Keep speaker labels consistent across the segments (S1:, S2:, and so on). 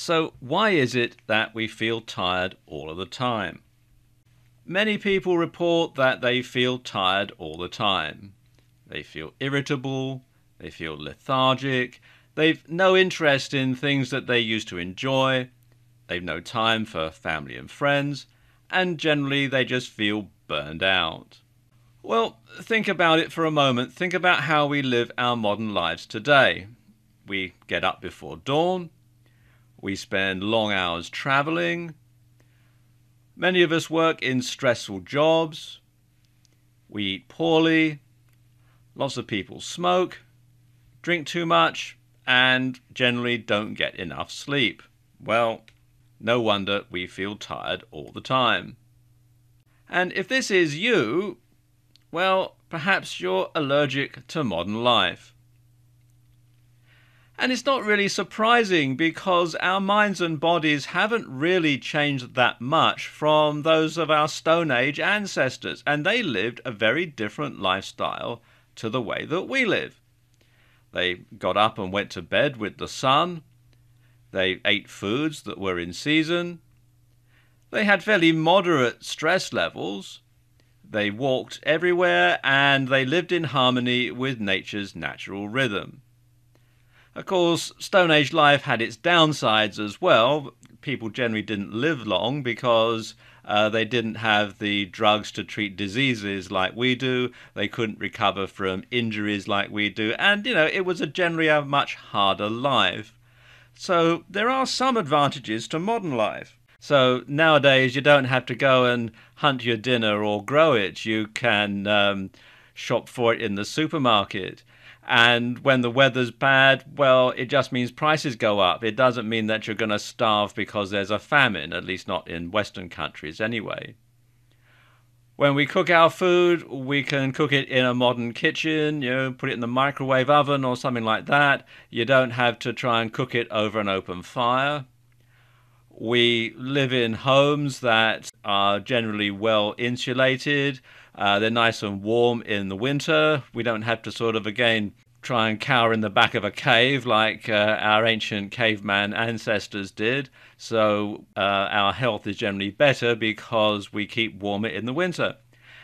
S1: So, why is it that we feel tired all of the time? Many people report that they feel tired all the time. They feel irritable, they feel lethargic, they've no interest in things that they used to enjoy, they've no time for family and friends, and generally they just feel burned out. Well, think about it for a moment. Think about how we live our modern lives today. We get up before dawn, we spend long hours traveling. Many of us work in stressful jobs. We eat poorly. Lots of people smoke, drink too much, and generally don't get enough sleep. Well, no wonder we feel tired all the time. And if this is you, well, perhaps you're allergic to modern life. And it's not really surprising because our minds and bodies haven't really changed that much from those of our Stone Age ancestors, and they lived a very different lifestyle to the way that we live. They got up and went to bed with the sun. They ate foods that were in season. They had fairly moderate stress levels. They walked everywhere and they lived in harmony with nature's natural rhythm. Of course, Stone Age life had its downsides as well. People generally didn't live long because uh, they didn't have the drugs to treat diseases like we do. They couldn't recover from injuries like we do. And, you know, it was a generally a much harder life. So there are some advantages to modern life. So nowadays, you don't have to go and hunt your dinner or grow it. You can um, shop for it in the supermarket. And when the weather's bad, well, it just means prices go up. It doesn't mean that you're going to starve because there's a famine, at least not in Western countries anyway. When we cook our food, we can cook it in a modern kitchen, you know, put it in the microwave oven or something like that. You don't have to try and cook it over an open fire. We live in homes that are generally well insulated. Uh, they're nice and warm in the winter. We don't have to sort of, again, try and cower in the back of a cave like uh, our ancient caveman ancestors did. So uh, our health is generally better because we keep warmer in the winter.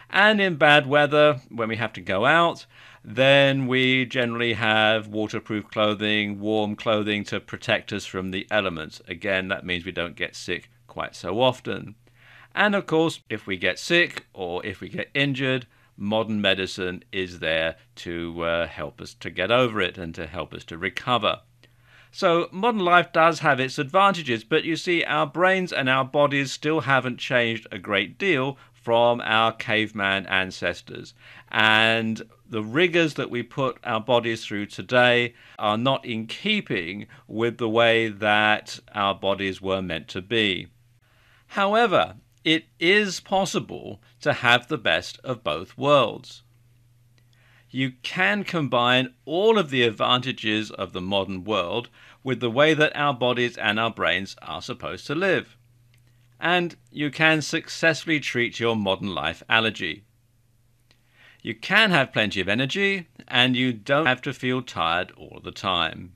S1: And in bad weather, when we have to go out, then we generally have waterproof clothing, warm clothing to protect us from the elements. Again, that means we don't get sick quite so often. And of course, if we get sick or if we get injured, modern medicine is there to uh, help us to get over it and to help us to recover. So, modern life does have its advantages, but you see, our brains and our bodies still haven't changed a great deal from our caveman ancestors. And the rigors that we put our bodies through today are not in keeping with the way that our bodies were meant to be. However, it is possible to have the best of both worlds. You can combine all of the advantages of the modern world with the way that our bodies and our brains are supposed to live. And you can successfully treat your modern life allergy. You can have plenty of energy, and you don't have to feel tired all the time.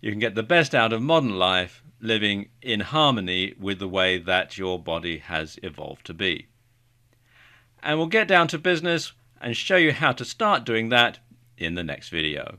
S1: You can get the best out of modern life living in harmony with the way that your body has evolved to be. And we'll get down to business and show you how to start doing that in the next video.